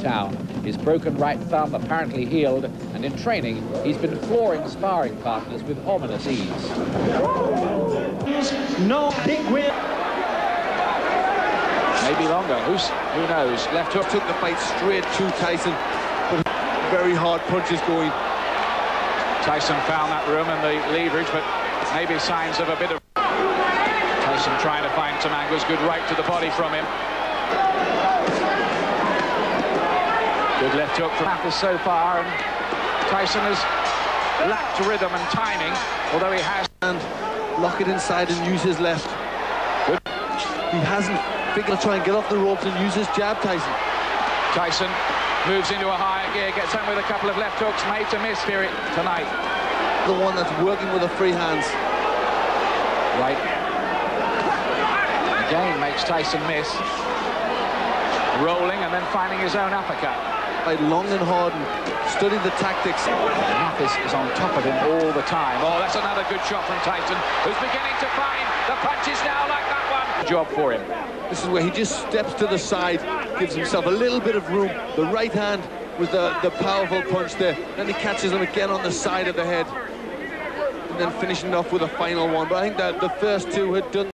town. His broken right thumb apparently healed, and in training, he's been flooring sparring partners with ominous ease. No big win. Maybe longer. Who's, who knows? Left hook took the fight straight to Tyson, but very hard punches going. Tyson found that room and the leverage, but maybe signs of a bit of... Tyson trying to find some angles. Good right to the body from him. Good left hook from Mathis so far, and Tyson has lacked rhythm and timing, although he has... And lock it inside and use his left. Good. He hasn't figured to try and get off the ropes and use his jab, Tyson. Tyson moves into a higher gear, gets in with a couple of left hooks, made to miss here tonight. The one that's working with the free hands. Right. Again makes Tyson miss. Rolling and then finding his own uppercut. Played long and hard and studied the tactics. Mathis is on top of him all the time. Oh, that's another good shot from Tyson, who's beginning to find the punches now like that one. Job for him. This is where he just steps to the side, gives himself a little bit of room. The right hand with the, the powerful punch there. Then he catches him again on the side of the head. And then finishing off with a final one. But I think that the first two had done